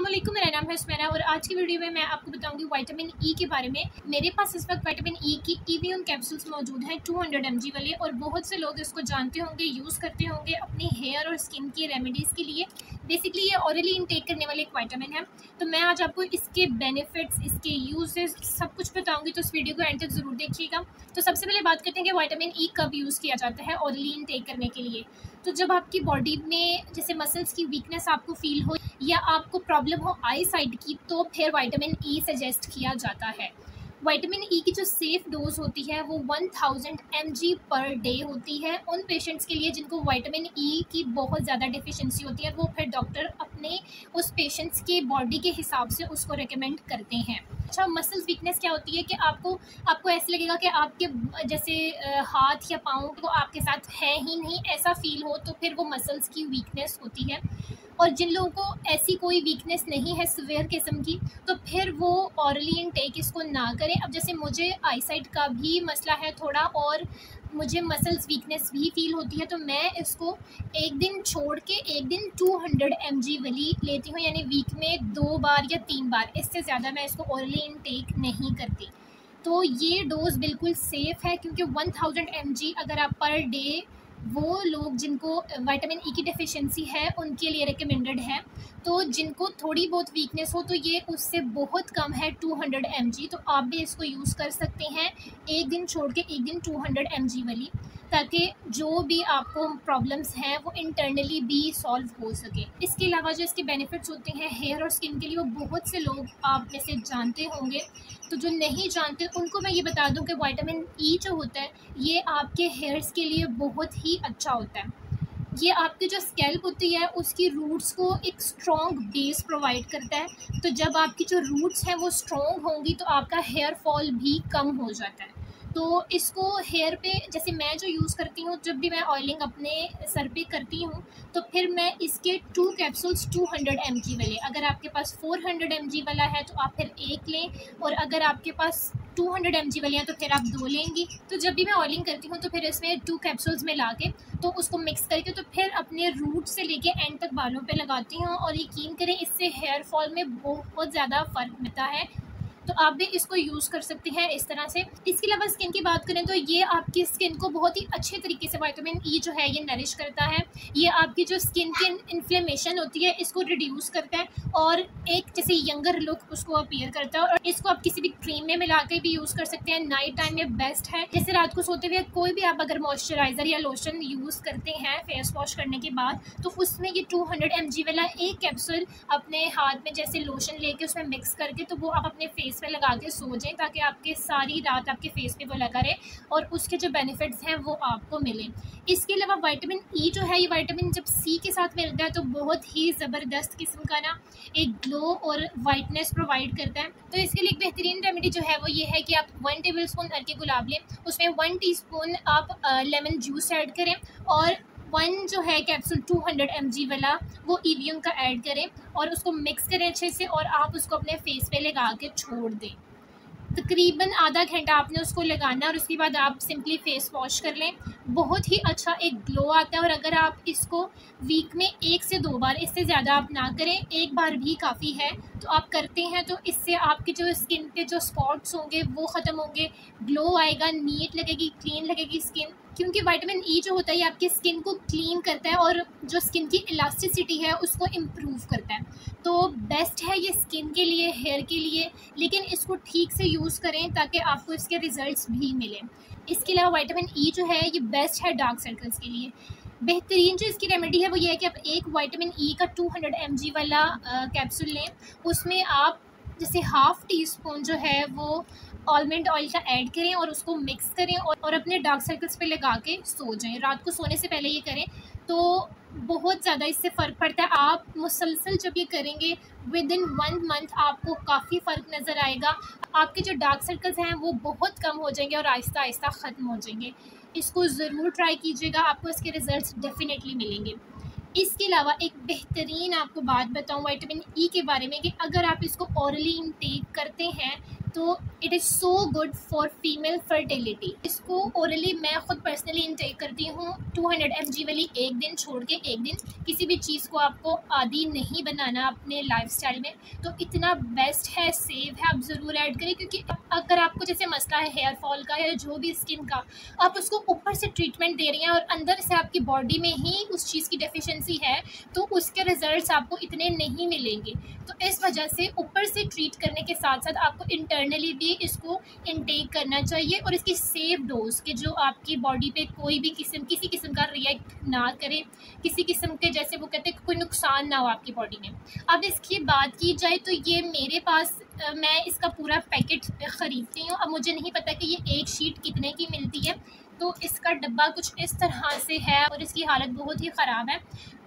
वालेकुम मेरा नाम है उसमेरा और आज की वीडियो में मैं आपको बताऊँगी विटामिन ई e के बारे में। मेरे पास इस वक्त विटामिन ई e की ईवीएम कैप्सूल्स मौजूद हैं 200 हंड्रेड वाले और बहुत से लोग इसको जानते होंगे यूज़ करते होंगे अपने हेयर और स्किन की रेमेडीज़ के लिए। बेसिकली ये ऑरली इनटेक करने वाले एक वाइटामिन है। तो मैं आज आपको इसके बेनिफिट्स इसके यूजेस सब कुछ बताऊँगी तो इस वीडियो को एंड तक ज़रूर देखिएगा। तो सबसे पहले बात करते हैं कि वाइटामिन ई e कब यूज़ किया जाता है ऑरली इनटेक करने के लिए। तो जब आपकी बॉडी में जैसे मसल्स की वीकनेस आपको फील हो या आपको प्रॉब्लम हो आई साइड की तो फिर वाइटामिन ई सजेस्ट किया जाता है। वाइटामिन ई e की जो सेफ़ डोज होती है, वो 1000 थाउज़ेंड पर डे होती है। उन पेशेंट्स के लिए जिनको वाइटामिन ई e की बहुत ज़्यादा डिफिशेंसी होती है, वो फिर डॉक्टर अपने उस पेशेंट्स के बॉडी के हिसाब से उसको रिकमेंड करते हैं। अच्छा मसल्स वीकनेस क्या होती है कि आपको आपको ऐसे लगेगा कि आपके, जैसे हाथ या पाँव को आपके साथ है ही नहीं, ऐसा फील हो तो फिर वो मसल्स की वीकनेस होती है। और जिन लोगों को ऐसी कोई वीकनेस नहीं है सवेयर किस्म की तो फिर वो ऑरली इनटेक इसको ना करें। अब जैसे मुझे आईसाइट का भी मसला है थोड़ा और मुझे मसल्स वीकनेस भी फील होती है तो मैं इसको एक दिन छोड़ के एक दिन 200 हंड्रेड एम जी वाली लेती हूँ, यानी वीक में दो बार या तीन बार। इससे ज़्यादा मैं इसको ऑरली इनटेक नहीं करती। तो ये डोज़ बिल्कुल सेफ़ है, क्योंकि 1000 थाउज़ेंड अगर आप पर डे वो लोग जिनको विटामिन ई e की डिफिशेंसी है, उनके लिए रिकमेंडेड है। तो जिनको थोड़ी बहुत वीकनेस हो तो ये उससे बहुत कम है 200 हंड्रेड तो आप भी इसको यूज़ कर सकते हैं एक दिन छोड़ के एक दिन 200 हंड्रेड वाली, ताकि जो भी आपको प्रॉब्लम्स हैं, वो इंटरनली भी सॉल्व हो सके। इसके अलावा जो इसके बेनिफिट्स होते हैं हेयर और स्किन के लिए वो बहुत से लोग आप में से जानते होंगे। तो जो नहीं जानते, उनको मैं ये बता दूँ कि वाइटामिन ई e जो होता है, ये आपके हेयर्स के लिए बहुत ही अच्छा होता है। ये आपकी जो स्कैल्प होती है, उसकी रूट्स को एक स्ट्रॉन्ग बेस प्रोवाइड करता है। तो जब आपकी जो रूट्स हैं, वो स्ट्रॉन्ग होंगी तो आपका हेयर फॉल भी कम हो जाता है। तो इसको हेयर पे, जैसे मैं जो यूज़ करती हूँ, जब भी मैं ऑयलिंग अपने सर पे करती हूँ तो फिर मैं इसके टू कैप्सूल्स 200 हंड्रेड एम वाले। अगर आपके पास 400 हंड्रेड एम वाला है तो आप फिर एक लें, और अगर आपके पास 200 हंड्रेड एम वाले हैं तो फिर आप दो लेंगी। तो जब भी मैं ऑयलिंग करती हूँ तो फिर इसमें टू कैप्सूल्स में ला के तो उसको मिक्स करके तो फिर अपने रूट से लेके एंड तक बालों पर लगाती हूँ, और यकीन करें, इससे हेयर फॉल में बहुत ज़्यादा फ़र्क मिलता है। तो आप भी इसको यूज़ कर सकते हैं इस तरह से। इसके अलावा स्किन की बात करें तो ये आपकी स्किन को बहुत ही अच्छे तरीके से वाइटामिन ई e जो है ये नरिश करता है। ये आपकी जो स्किन की इन्फ्लेमेशन होती है, इसको रिड्यूस करता है और एक जैसे यंगर लुक उसको अपीयर करता है और इसको आप किसी भी क्रीम में मिला के भी यूज़ कर सकते हैं। नाइट टाइम में बेस्ट है। जैसे रात को सोते हुए कोई भी आप अगर मॉइस्चराइज़र या लोशन यूज़ करते हैं फेस वॉश करने के बाद तो उसमें ये टू हंड्रेड वाला एक कैप्सूल अपने हाथ में जैसे लोशन लेके उसमें मिक्स करके तो वो आप अपने फेस पे लगा के सो जाएँ ताकि आपके सारी रात आपके फेस पे वो लगा रहे और उसके जो बेनिफिट्स हैं वो आपको मिले। इसके अलावा वाइटामिन ई e जो है, ये वाइटामिन जब सी के साथ मिलता है तो बहुत ही ज़बरदस्त किस्म का ना एक ग्लो और वाइटनेस प्रोवाइड करता है। तो इसके लिए एक बेहतरीन रेमेडी जो है वो ये है कि आप वन टेबल स्पून के गुलाब लें, उसमें वन टी आप लेमन जूस ऐड करें और वन जो है कैप्सूल 200 हंड्रेड वाला, वो ईवीएम का ऐड करें और उसको मिक्स करें अच्छे से और आप उसको अपने फेस पे लगा के छोड़ दें। तकरीबन आधा घंटा आपने उसको लगाना और उसके बाद आप सिंपली फेस वॉश कर लें। बहुत ही अच्छा एक ग्लो आता है और अगर आप इसको वीक में एक से दो बार इससे ज़्यादा आप ना करें, एक बार भी काफ़ी है। तो आप करते हैं तो इससे आपके जो स्किन पे जो स्पॉट्स होंगे, वो ख़त्म होंगे। ग्लो आएगा नीट लगेगी क्लीन लगेगी स्किन क्योंकि विटामिन ई e जो होता है, ये आपकी स्किन को क्लीन करता है और जो स्किन की इलास्टिसिटी है, उसको इम्प्रूव करता है। तो बेस्ट है ये स्किन के लिए हेयर के लिए। लेकिन इसको ठीक से यूज़ करें ताकि आपको इसके रिज़ल्ट भी मिलें। इसके अलावा वाइटामिन ई e जो है ये बेस्ट है डार्क सर्कल्स के लिए। बेहतरीन जो इसकी रेमेडी है वो ये है कि आप एक वाइटामिन ई e का 200 हंड्रेड वाला कैप्सूल लें। उसमें आप जैसे हाफ़ टी स्पून जो है वो ऑलमंड ऑयल का ऐड करें और उसको मिक्स करें और, और अपने डार्क सर्कल्स पे लगा के सो जाएँ। रात को सोने से पहले ये करें। तो बहुत ज़्यादा इससे फ़र्क पड़ता है। आप मुसलसल जब ये करेंगे विद इन वन मंथ आपको काफ़ी फ़र्क नज़र आएगा। आपके जो डार्क सर्कल्स हैं, वो बहुत कम हो जाएँगे और आहिस्ता आहिस्ता ख़त्म हो जाएँगे। इसको ज़रूर ट्राई कीजिएगा, आपको इसके रिज़ल्ट डेफिनेटली मिलेंगे। इसके अलावा एक बेहतरीन आपको बात बताऊँ विटामिन ई के बारे में कि अगर आप इसको औरली इनटेक करते हैं तो it is so good for female fertility इसको ओरली मैं खुद पर्सनली इनटेक करती हूँ 200 हंड्रेड वाली एक दिन छोड़ के एक दिन किसी भी चीज़ को आपको आदि नहीं बनाना अपने लाइफस्टाइल में। तो इतना बेस्ट है सेव है, आप ज़रूर ऐड करें क्योंकि अगर आपको जैसे मसला है हेयर फॉल का या जो भी स्किन का, आप उसको ऊपर से ट्रीटमेंट दे रही हैं और अंदर से आपकी बॉडी में ही उस चीज़ की डेफिशिएंसी है तो उसके रिजल्ट्स आपको इतने नहीं मिलेंगे। तो इस वजह से ऊपर से ट्रीट करने के साथ साथ आपको इंटरनली भी इसको इनटेक करना चाहिए और इसकी सेफ़ डोज के जो आपकी बॉडी पे कोई भी किस्म, किसी किस्म का रिएक्ट ना करे, किसी किस्म के जैसे वो कहते हैं कोई नुकसान ना हो आपकी बॉडी में। अब इसकी बात की जाए तो ये मेरे पास मैं इसका पूरा पैकेट ख़रीदती हूँ। अब मुझे नहीं पता कि ये एक शीट कितने की मिलती है। तो इसका डब्बा कुछ इस तरह से है और इसकी हालत बहुत ही ख़राब है।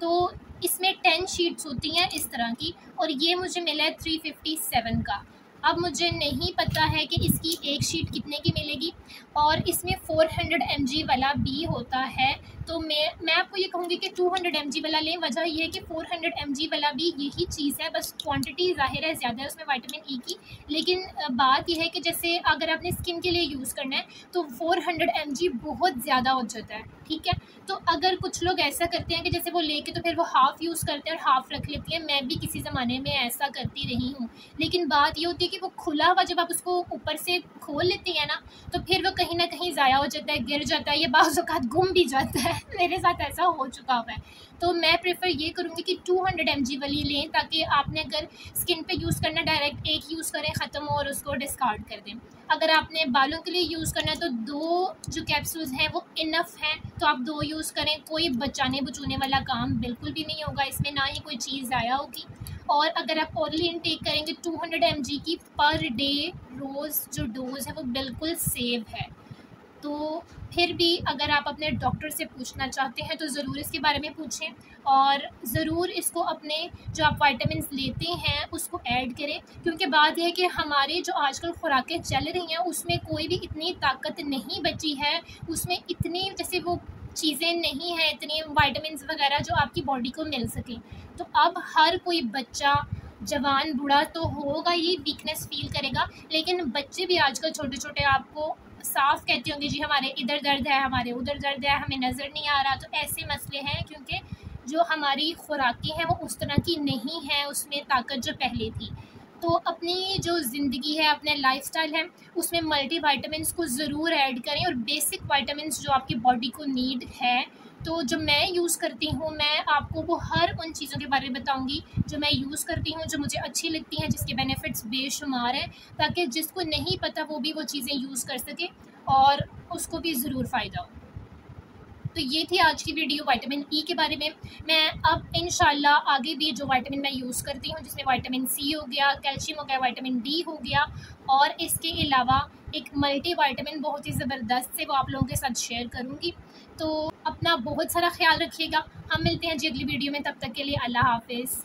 तो इसमें टेन शीट्स होती हैं इस तरह की और ये मुझे मिला है थ्री फिफ्टी सेवन का। अब मुझे नहीं पता है कि इसकी एक शीट कितने की मिलेगी और इसमें 400 हंड्रेड वाला बी होता है। तो मैं मैं आपको ये कहूँगी कि 200 हंड्रेड वाला लें। वजह ये है कि 400 हंड्रेड वाला भी यही चीज़ है। बस क्वांटिटी ज़ाहिर है, ज़्यादा है उसमें वाइटामिन ई e की। लेकिन बात यह है कि जैसे अगर आपने स्किन के लिए यूज़ करना है तो 400 हंड्रेड बहुत ज़्यादा हो जाता है, ठीक है? तो अगर कुछ लोग ऐसा करते हैं कि जैसे वो लेके तो फिर वो हाफ़ यूज़ करते हैं और हाफ़ रख लेती हैं। मैं भी किसी ज़माने में ऐसा करती रही हूँ। लेकिन बात ये होती है कि वो खुला हुआ जब आप उसको ऊपर से खोल लेती हैं ना तो फिर वो कहीं ना कहीं ज़ाया हो जाता है, गिर जाता है या बाज़ात गुम भी जाता है। मेरे साथ ऐसा हो चुका हुआ है। तो मैं प्रेफर ये करूँगी कि 200 हंड्रेड वाली लें ताकि आपने अगर स्किन पे यूज़ करना डायरेक्ट एक यूज़ करें, ख़त्म हो और उसको डिस्कार्ड कर दें। अगर आपने बालों के लिए यूज़ करना है तो दो जो कैप्सूल्स हैं, वो इनफ हैं। तो आप दो यूज़ करें, कोई बचाने बचूने वाला काम बिल्कुल भी नहीं होगा। इसमें ना ही कोई चीज़ ज़ाया होगी। और अगर आप ओरली इनटेक करेंगे 200 हंड्रेड की पर डे रोज़ जो डोज है, वो बिल्कुल सेव है। तो फिर भी अगर आप अपने डॉक्टर से पूछना चाहते हैं तो ज़रूर इसके बारे में पूछें और ज़रूर इसको अपने जो आप वाइटामिन लेते हैं, उसको ऐड करें। क्योंकि बात यह है कि हमारी जो आजकल खुराकें चल रही हैं, उसमें कोई भी इतनी ताकत नहीं बची है। उसमें इतनी जैसे वो चीज़ें नहीं हैं, इतनी वाइटामिन वगैरह जो आपकी बॉडी को मिल सकें। तो अब हर कोई बच्चा, जवान, बूढ़ा तो होगा ही वीकनेस फील करेगा। लेकिन बच्चे भी आजकल छोटे छोटे आपको साफ़ कहते होंगे, जी, हमारे इधर दर्द है, हमारे उधर दर्द है, हमें नज़र नहीं आ रहा। तो ऐसे मसले हैं, क्योंकि जो हमारी खुराकें हैं, वो उस तरह की नहीं है, उसमें ताकत जो पहले थी। तो अपनी जो ज़िंदगी है, अपने लाइफस्टाइल है, उसमें मल्टी वाइटामस को ज़रूर ऐड करें और बेसिक वाइटामस जो आपकी बॉडी को नीड है तो जो मैं यूज़ करती हूँ, मैं आपको वो हर उन चीज़ों के बारे में बताऊँगी जो मैं यूज़ करती हूँ, जो मुझे अच्छी लगती हैं, जिसके बेनिफिट्स बेशुमार हैं, ताकि जिसको नहीं पता वो भी वो चीज़ें यूज़ कर सके और उसको भी ज़रूर फ़ायदा हो। तो ये थी आज की वीडियो विटामिन ई के बारे में। मैं अब इन आगे भी जो विटामिन मैं यूज़ करती हूँ, जिसमें विटामिन सी हो गया कैल्शियम हो गया विटामिन डी हो गया, और इसके अलावा एक मल्टी वाइटामिन बहुत ही ज़बरदस्त से वो आप लोगों के साथ शेयर करूँगी। तो अपना बहुत सारा ख्याल रखिएगा। हम मिलते हैं जी अगली वीडियो में, तब तक के लिए अल्लाह हाफिज़।